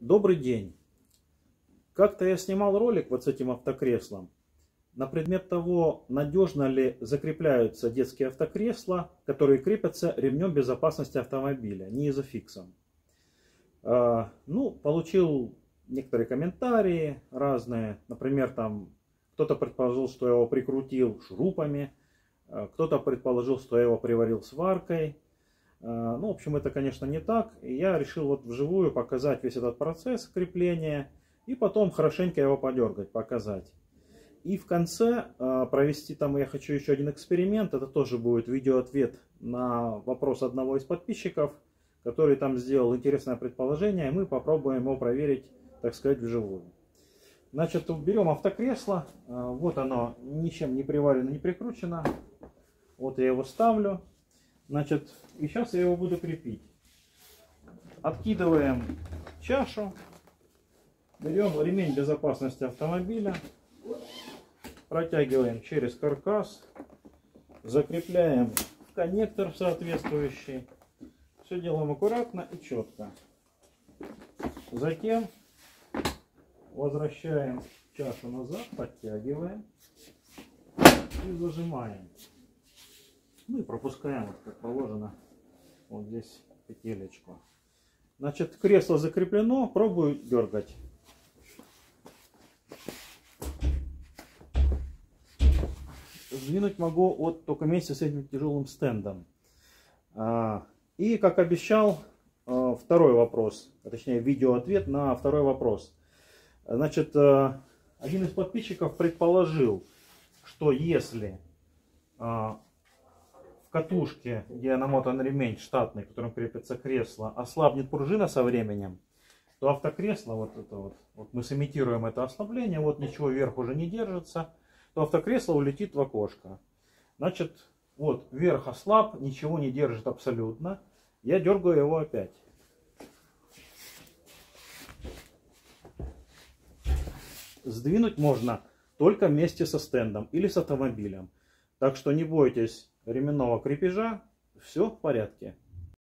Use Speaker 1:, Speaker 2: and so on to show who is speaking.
Speaker 1: Добрый день! Как-то я снимал ролик вот с этим автокреслом на предмет того, надежно ли закрепляются детские автокресла, которые крепятся ремнем безопасности автомобиля, не изофиксом. А, ну, получил некоторые комментарии разные. Например, там кто-то предположил, что я его прикрутил шурупами, а, кто-то предположил, что я его приварил сваркой. А, ну, в общем, это, конечно, не так. И я решил вот вживую показать весь этот процесс крепления и потом хорошенько его подергать, показать. И в конце э, провести там я хочу еще один эксперимент. Это тоже будет видеоответ на вопрос одного из подписчиков, который там сделал интересное предположение. И мы попробуем его проверить, так сказать, вживую. Значит, берем автокресло. Э, вот оно, ничем не приварено, не прикручено. Вот я его ставлю. Значит, и сейчас я его буду крепить. Откидываем чашу. Берем ремень безопасности автомобиля протягиваем через каркас, закрепляем коннектор соответствующий. Все делаем аккуратно и четко. Затем возвращаем чашу назад, подтягиваем и зажимаем. Ну и пропускаем, вот как положено, вот здесь петелечку. Значит, кресло закреплено, пробую дергать. сдвинуть могу вот только вместе с этим тяжелым стендом. А, и, как обещал, а, второй вопрос, а точнее видео-ответ на второй вопрос. Значит, один из подписчиков предположил, что если в катушке, где намотан ремень штатный, которым крепится кресло, ослабнет пружина со временем, то автокресло, вот это вот, вот мы сымитируем это ослабление, вот ничего вверх уже не держится, то автокресло улетит в окошко. Значит, вот вверх ослаб, ничего не держит абсолютно. Я дергаю его опять. Сдвинуть можно только вместе со стендом или с автомобилем. Так что не бойтесь ременного крепежа, все в порядке.